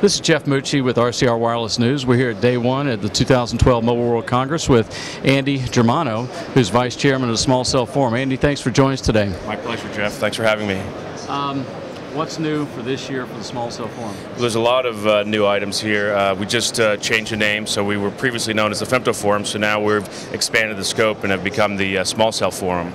This is Jeff Mucci with RCR Wireless News. We're here at day one at the 2012 Mobile World Congress with Andy Germano, who's Vice Chairman of the Small Cell Forum. Andy, thanks for joining us today. My pleasure, Jeff. Thanks for having me. Um, what's new for this year for the Small Cell Forum? Well, there's a lot of uh, new items here. Uh, we just uh, changed the name, so we were previously known as the Femto Forum, so now we've expanded the scope and have become the uh, Small Cell Forum.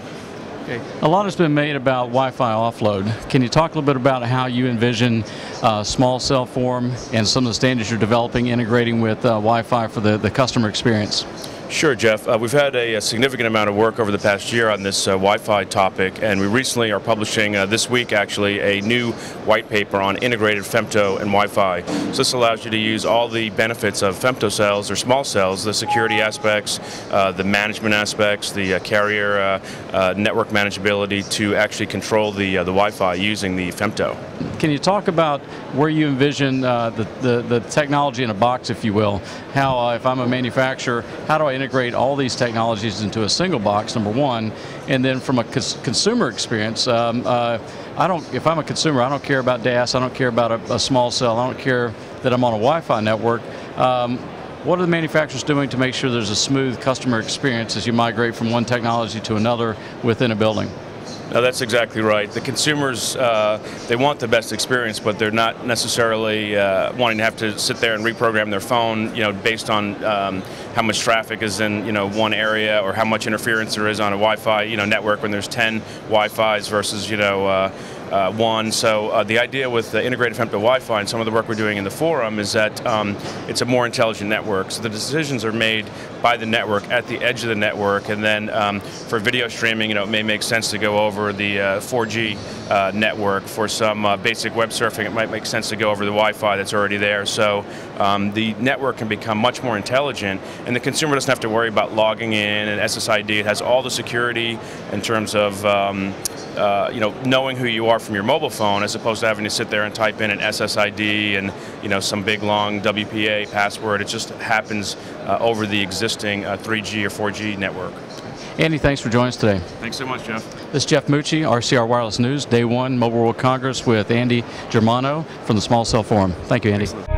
Okay. A lot has been made about Wi-Fi offload. Can you talk a little bit about how you envision uh, Small Cell Forum and some of the standards you're developing integrating with uh, Wi-Fi for the, the customer experience? Sure, Jeff. Uh, we've had a, a, significant amount of work over the past year on this uh, Wi-Fi topic, and we recently are publishing uh, this week, actually, a new white paper on integrated femto and Wi-Fi. So this allows you to use all the benefits of femto cells or small cells, the security aspects, uh, the management aspects, the uh, carrier uh, network manageability to actually control the the Wi-Fi using the femto. Can you talk about where you envision the, the, the technology in a box, if you will? How, if I'm a manufacturer, how do I integrate all these technologies into a single box, number one, and then from a cons consumer experience, um, uh, I don't, if I'm a consumer, I don't care about DAS, I don't care about a, a small cell, I don't care that I'm on a Wi-Fi network. Um, what are the manufacturers doing to make sure there's a smooth customer experience as you migrate from one technology to another within a building? No, that's exactly right. The consumers, uh, they want the best experience, but they're not necessarily uh, wanting to have to sit there and reprogram their phone, you know, based on um, how much traffic is in, you know, one area or how much interference there is on a Wi-Fi, you know, network when there's 10 Wi-Fis versus, you know, uh, uh, one. So uh, the idea with the integrated femto Wi-Fi and some of the work we're doing in the forum is that um, it's a more intelligent network. So the decisions are made by the network at the edge of the network, and then um, for video streaming, you know, it may make sense to go over the uh, 4G uh, network. For some uh, basic web surfing, it might make sense to go over the Wi-Fi that's already there. So um, the network can become much more intelligent, and the consumer doesn't have to worry about logging in and SSID. It has all the security in terms of um, uh, you know, knowing who you are from your mobile phone as opposed to having to sit there and type in an SSID and, you know, some big long WPA password. It just happens uh, over the existing uh, 3G or 4G network. Andy, thanks for joining us today. Thanks so much, Jeff. This is Jeff Mucci, RCR Wireless News, Day 1 Mobile World Congress with Andy Germano from the Small Cell Forum. Thank you, Andy. Excellent.